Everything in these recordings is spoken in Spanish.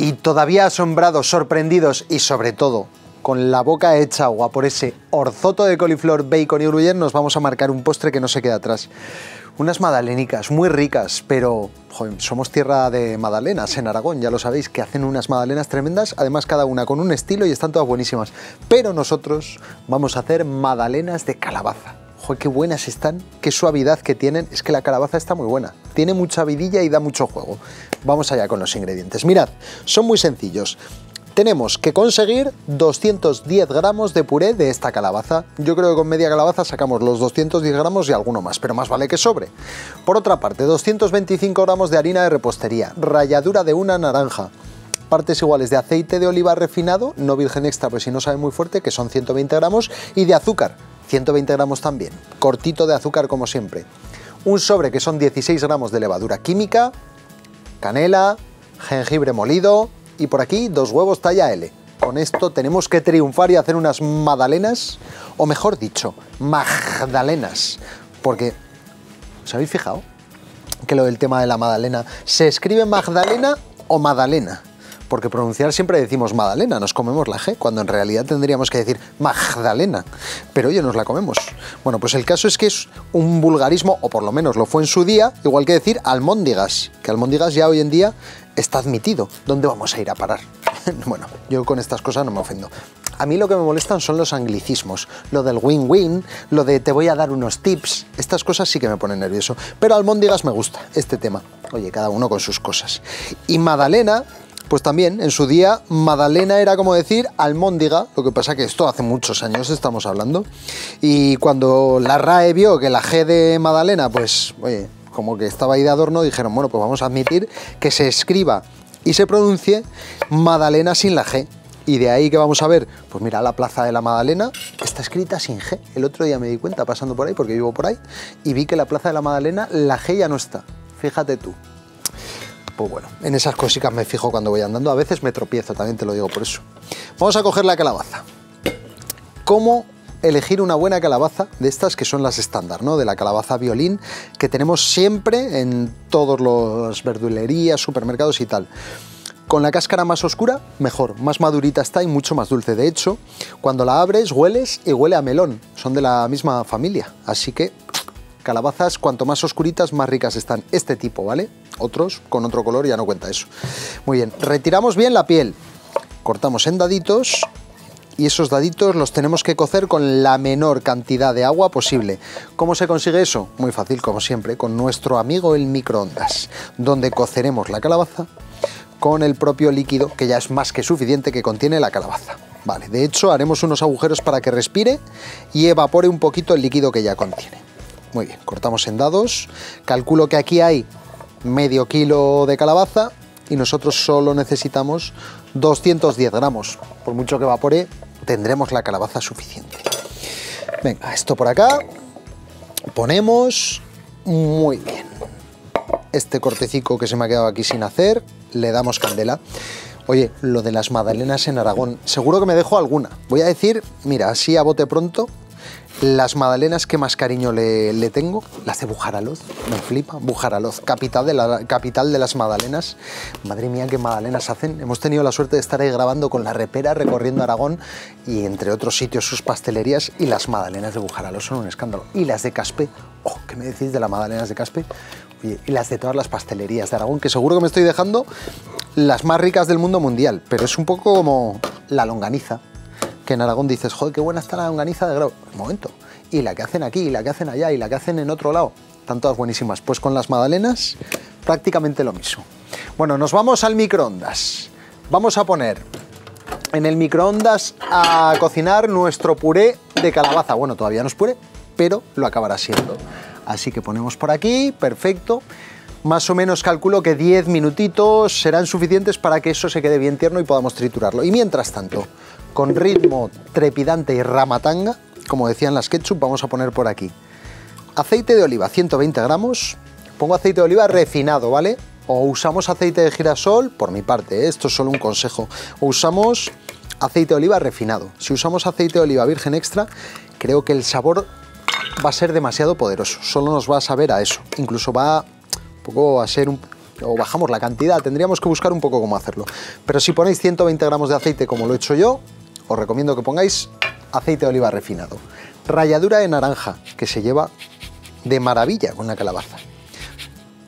Y todavía asombrados, sorprendidos y sobre todo con la boca hecha agua por ese orzoto de coliflor, bacon y gruyère, nos vamos a marcar un postre que no se queda atrás. Unas magdalenicas muy ricas, pero somos tierra de magdalenas en Aragón, ya lo sabéis, que hacen unas magdalenas tremendas, además cada una con un estilo y están todas buenísimas. Pero nosotros vamos a hacer magdalenas de calabaza. Joder, qué buenas están, qué suavidad que tienen. Es que la calabaza está muy buena. Tiene mucha vidilla y da mucho juego. Vamos allá con los ingredientes. Mirad, son muy sencillos. Tenemos que conseguir 210 gramos de puré de esta calabaza. Yo creo que con media calabaza sacamos los 210 gramos y alguno más, pero más vale que sobre. Por otra parte, 225 gramos de harina de repostería, ralladura de una naranja, partes iguales de aceite de oliva refinado, no virgen extra, pues si no sabe muy fuerte, que son 120 gramos, y de azúcar, 120 gramos también, cortito de azúcar como siempre. Un sobre que son 16 gramos de levadura química, canela, jengibre molido y por aquí dos huevos talla L. Con esto tenemos que triunfar y hacer unas magdalenas, o mejor dicho, magdalenas, porque ¿os habéis fijado que lo del tema de la magdalena se escribe Magdalena o Madalena? Porque pronunciar siempre decimos Madalena, nos comemos la G, cuando en realidad tendríamos que decir Magdalena, pero oye, nos la comemos. Bueno, pues el caso es que es un vulgarismo, o por lo menos lo fue en su día, igual que decir almóndigas, que almóndigas ya hoy en día está admitido. ¿Dónde vamos a ir a parar? bueno, yo con estas cosas no me ofendo. A mí lo que me molestan son los anglicismos, lo del win-win, lo de te voy a dar unos tips, estas cosas sí que me ponen nervioso. Pero almóndigas me gusta, este tema. Oye, cada uno con sus cosas. Y Madalena pues también, en su día, Madalena era como decir almóndiga, lo que pasa que esto hace muchos años estamos hablando. Y cuando la RAE vio que la G de Madalena, pues, oye, como que estaba ahí de adorno, dijeron, bueno, pues vamos a admitir que se escriba y se pronuncie Madalena sin la G. Y de ahí que vamos a ver, pues mira, la plaza de la Madalena está escrita sin G. El otro día me di cuenta pasando por ahí, porque vivo por ahí, y vi que la plaza de la Madalena, la G ya no está. Fíjate tú. Pues bueno, en esas cositas me fijo cuando voy andando. A veces me tropiezo, también te lo digo por eso. Vamos a coger la calabaza. ¿Cómo elegir una buena calabaza de estas que son las estándar, ¿no? De la calabaza violín que tenemos siempre en todas las verdulerías, supermercados y tal. Con la cáscara más oscura, mejor, más madurita está y mucho más dulce. De hecho, cuando la abres, hueles y huele a melón. Son de la misma familia, así que calabazas cuanto más oscuritas, más ricas están. Este tipo, ¿vale? Otros con otro color ya no cuenta eso. Muy bien, retiramos bien la piel. Cortamos en daditos y esos daditos los tenemos que cocer con la menor cantidad de agua posible. ¿Cómo se consigue eso? Muy fácil, como siempre, con nuestro amigo el microondas, donde coceremos la calabaza con el propio líquido, que ya es más que suficiente, que contiene la calabaza. Vale, de hecho haremos unos agujeros para que respire y evapore un poquito el líquido que ya contiene. Muy bien, cortamos en dados. Calculo que aquí hay medio kilo de calabaza y nosotros solo necesitamos 210 gramos. Por mucho que evapore, tendremos la calabaza suficiente. Venga, esto por acá. Ponemos... Muy bien. Este cortecico que se me ha quedado aquí sin hacer, le damos candela. Oye, lo de las magdalenas en Aragón, seguro que me dejo alguna. Voy a decir, mira, así a bote pronto, las magdalenas que más cariño le, tengo, las de Bujaraloz, me flipa. Bujaraloz, capital de, la, capital de las magdalenas. Madre mía, qué magdalenas hacen. Hemos tenido la suerte de estar ahí grabando con la repera, recorriendo Aragón y entre otros sitios sus pastelerías. Y las magdalenas de Bujaraloz son un escándalo. Y las de Caspe, oh, ¿qué me decís de las magdalenas de Caspe? y las de todas las pastelerías de Aragón, que seguro que me estoy dejando las más ricas del mundo mundial, pero es un poco como la longaniza que en Aragón dices, joder, qué buena está la longaniza de Grau. Un momento. Y la que hacen aquí, y la que hacen allá, y la que hacen en otro lado. Están todas buenísimas. Pues con las magdalenas, prácticamente lo mismo. Bueno, nos vamos al microondas. Vamos a poner en el microondas a cocinar nuestro puré de calabaza. Bueno, todavía no es puré, pero lo acabará siendo. Así que ponemos por aquí, perfecto. Más o menos calculo que 10 minutitos serán suficientes para que eso se quede bien tierno y podamos triturarlo. Y mientras tanto, con ritmo trepidante y ramatanga, como decían las ketchup, vamos a poner por aquí aceite de oliva, 120 gramos, pongo aceite de oliva refinado, ¿vale? O usamos aceite de girasol, por mi parte, ¿eh? esto es solo un consejo, o usamos aceite de oliva refinado. Si usamos aceite de oliva virgen extra, creo que el sabor va a ser demasiado poderoso, solo nos va a saber a eso, incluso va un poco a ser un o bajamos la cantidad, tendríamos que buscar un poco cómo hacerlo. Pero si ponéis 120 gramos de aceite como lo he hecho yo, os recomiendo que pongáis aceite de oliva refinado. Ralladura de naranja, que se lleva de maravilla con la calabaza.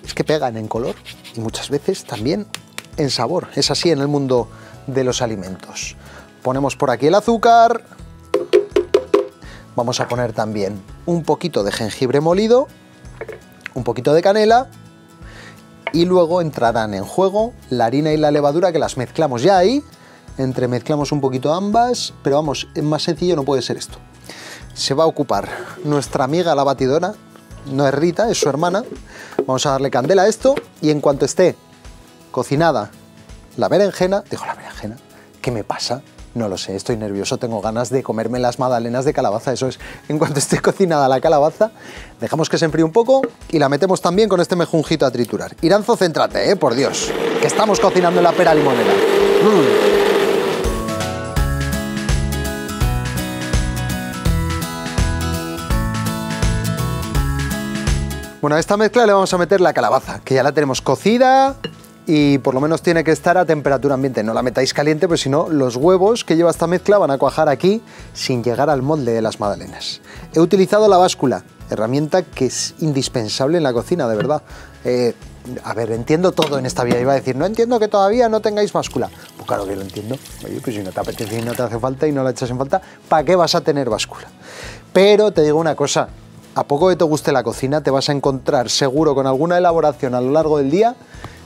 Es que pegan en color y muchas veces también en sabor. Es así en el mundo de los alimentos. Ponemos por aquí el azúcar. Vamos a poner también un poquito de jengibre molido, un poquito de canela y luego entrarán en juego la harina y la levadura que las mezclamos ya ahí. Entremezclamos un poquito ambas, pero vamos, más sencillo no puede ser esto. Se va a ocupar nuestra amiga la batidora, no es Rita, es su hermana. Vamos a darle candela a esto y en cuanto esté cocinada la berenjena, digo la berenjena, ¿qué me pasa? No lo sé, estoy nervioso, tengo ganas de comerme las magdalenas de calabaza, eso es. En cuanto esté cocinada la calabaza, dejamos que se enfríe un poco y la metemos también con este mejunjito a triturar. Iranzo, céntrate, eh, por Dios, que estamos cocinando la pera limonera. Mm. Bueno, a esta mezcla le vamos a meter la calabaza, que ya la tenemos cocida y por lo menos tiene que estar a temperatura ambiente. No la metáis caliente, pues si no, los huevos que lleva esta mezcla van a cuajar aquí sin llegar al molde de las magdalenas. He utilizado la báscula, herramienta que es indispensable en la cocina, de verdad. Eh, a ver, entiendo todo en esta vida. Iba a decir, no entiendo que todavía no tengáis báscula. Pues claro que lo entiendo. Oye, pues si no te apetece y no te hace falta y no la echas en falta, ¿para qué vas a tener báscula? Pero te digo una cosa, a poco que te guste la cocina, te vas a encontrar seguro con alguna elaboración a lo largo del día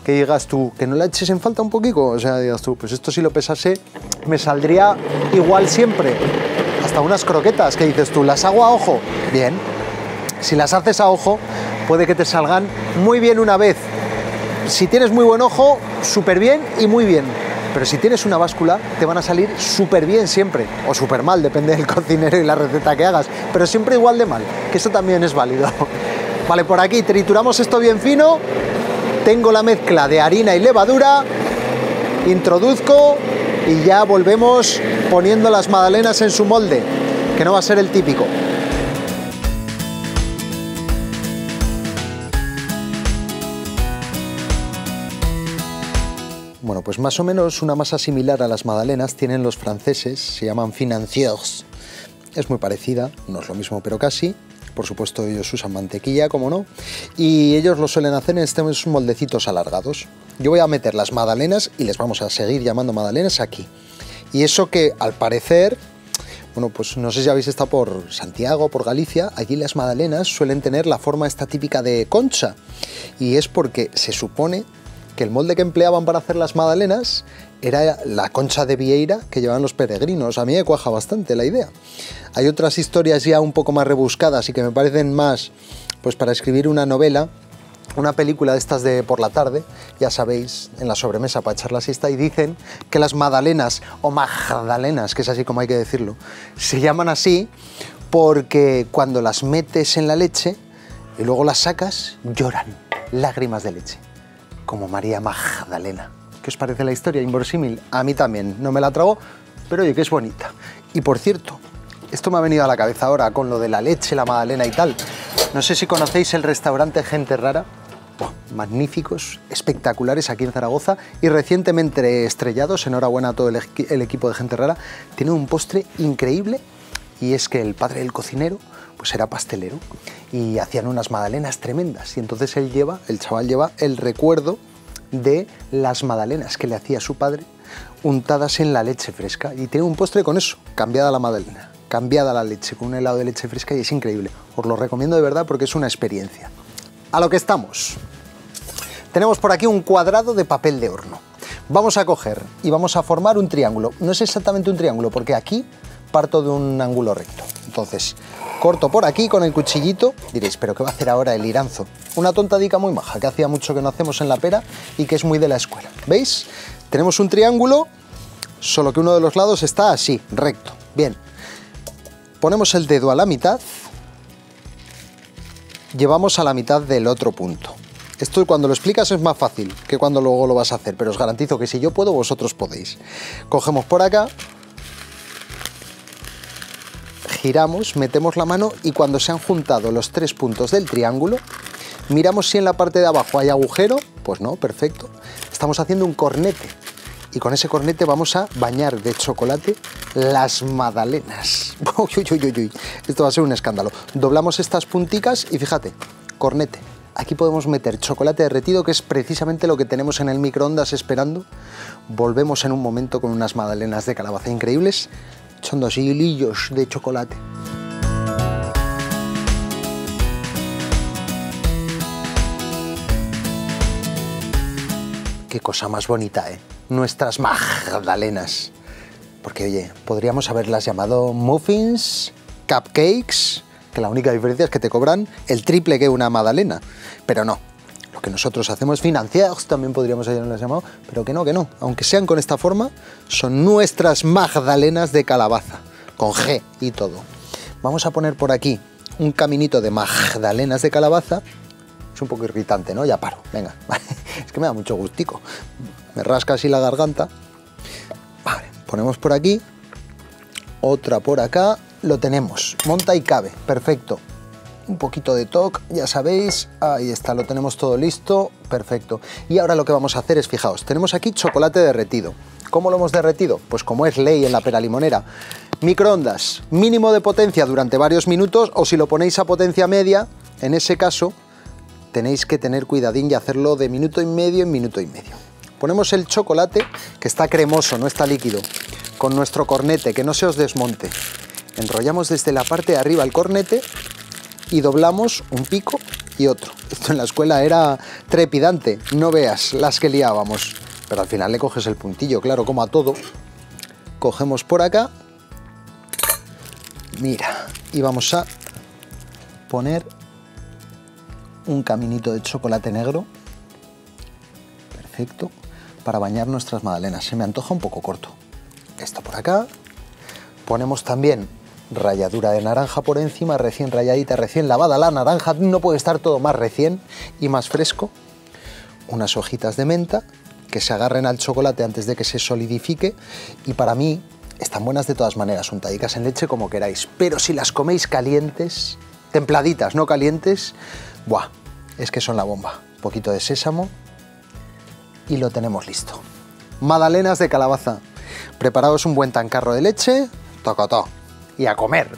que digas tú, que no la eches en falta un poquito, o sea, digas tú, pues esto si lo pesase me saldría igual siempre. Hasta unas croquetas que dices tú, las hago a ojo, bien. Si las haces a ojo, puede que te salgan muy bien una vez. Si tienes muy buen ojo, súper bien y muy bien pero si tienes una báscula te van a salir súper bien siempre, o súper mal, depende del cocinero y la receta que hagas, pero siempre igual de mal, que eso también es válido. Vale, por aquí trituramos esto bien fino, tengo la mezcla de harina y levadura, introduzco y ya volvemos poniendo las magdalenas en su molde, que no va a ser el típico. Pues más o menos una masa similar a las magdalenas tienen los franceses, se llaman financiers. Es muy parecida, no es lo mismo pero casi. Por supuesto ellos usan mantequilla, como no. Y ellos lo suelen hacer en estos moldecitos alargados. Yo voy a meter las magdalenas y les vamos a seguir llamando magdalenas aquí. Y eso que al parecer bueno, pues no sé si habéis estado por Santiago, por Galicia, allí las magdalenas suelen tener la forma esta típica de concha. Y es porque se supone que el molde que empleaban para hacer las magdalenas era la concha de vieira que llevaban los peregrinos. A mí me cuaja bastante la idea. Hay otras historias ya un poco más rebuscadas y que me parecen más pues para escribir una novela, una película de estas de por la tarde, ya sabéis, en la sobremesa para echar la siesta, y dicen que las magdalenas, o magdalenas, que es así como hay que decirlo, se llaman así porque cuando las metes en la leche y luego las sacas, lloran, lágrimas de leche como María Magdalena. ¿Qué os parece la historia inversímil? A mí también, no me la trago, pero oye, que es bonita. Y por cierto, esto me ha venido a la cabeza ahora con lo de la leche, la magdalena y tal. No sé si conocéis el restaurante Gente Rara. magníficos, espectaculares aquí en Zaragoza y recientemente estrellados, enhorabuena a todo el, el equipo de Gente Rara, tiene un postre increíble y es que el padre del cocinero pues era pastelero y hacían unas magdalenas tremendas y entonces él lleva, el chaval lleva el recuerdo de las magdalenas que le hacía su padre untadas en la leche fresca y tiene un postre con eso, cambiada la magdalena, cambiada la leche con un helado de leche fresca y es increíble. Os lo recomiendo de verdad porque es una experiencia. A lo que estamos. Tenemos por aquí un cuadrado de papel de horno. Vamos a coger y vamos a formar un triángulo. No es exactamente un triángulo porque aquí parto de un ángulo recto. Entonces, corto por aquí con el cuchillito. Diréis, ¿pero qué va a hacer ahora el iranzo? Una tontadica muy maja que hacía mucho que no hacemos en la pera y que es muy de la escuela. ¿Veis? Tenemos un triángulo, solo que uno de los lados está así, recto. Bien. Ponemos el dedo a la mitad. Llevamos a la mitad del otro punto. Esto cuando lo explicas es más fácil que cuando luego lo vas a hacer, pero os garantizo que si yo puedo, vosotros podéis. Cogemos por acá, giramos, metemos la mano y cuando se han juntado los tres puntos del triángulo, Miramos si en la parte de abajo hay agujero, pues no, perfecto. Estamos haciendo un cornete y con ese cornete vamos a bañar de chocolate las magdalenas. Uy, uy, uy, uy. Esto va a ser un escándalo. Doblamos estas punticas y fíjate, cornete. Aquí podemos meter chocolate derretido, que es precisamente lo que tenemos en el microondas esperando. Volvemos en un momento con unas magdalenas de calabaza increíbles, echando así hilillos de chocolate. Qué cosa más bonita, ¿eh? Nuestras magdalenas. Porque, oye, podríamos haberlas llamado muffins, cupcakes, que la única diferencia es que te cobran el triple que una magdalena. Pero no, que nosotros hacemos financiados, también podríamos haberlas llamado, pero que no, que no. Aunque sean con esta forma, son nuestras magdalenas de calabaza, con G y todo. Vamos a poner por aquí un caminito de magdalenas de calabaza. Es un poco irritante, ¿no? Ya paro, venga. es que me da mucho gustico. Me rasca así la garganta. Vale, ponemos por aquí. Otra por acá. Lo tenemos. Monta y cabe. Perfecto. Un poquito de toque, ya sabéis. Ahí está, lo tenemos todo listo. Perfecto. Y ahora lo que vamos a hacer es, fijaos, tenemos aquí chocolate derretido. ¿Cómo lo hemos derretido? Pues como es ley en la pera limonera. Microondas, mínimo de potencia durante varios minutos o si lo ponéis a potencia media, en ese caso tenéis que tener cuidadín y hacerlo de minuto y medio en minuto y medio. Ponemos el chocolate, que está cremoso, no está líquido, con nuestro cornete, que no se os desmonte. Enrollamos desde la parte de arriba el cornete y doblamos un pico y otro. Esto en la escuela era trepidante, no veas las que liábamos. Pero al final le coges el puntillo, claro, como a todo. Cogemos por acá. Mira, y vamos a poner un caminito de chocolate negro. Perfecto. Para bañar nuestras magdalenas. Se me antoja un poco corto. Esto por acá. Ponemos también ralladura de naranja por encima, recién rayadita, recién lavada la naranja. No puede estar todo más recién y más fresco. Unas hojitas de menta que se agarren al chocolate antes de que se solidifique. Y para mí están buenas de todas maneras, untadicas en leche como queráis. Pero si las coméis calientes, templaditas, no calientes, ¡buah! Es que son la bomba. Un poquito de sésamo y lo tenemos listo. Magdalenas de calabaza. Preparaos un buen tancarro de leche, tocotó, y a comer.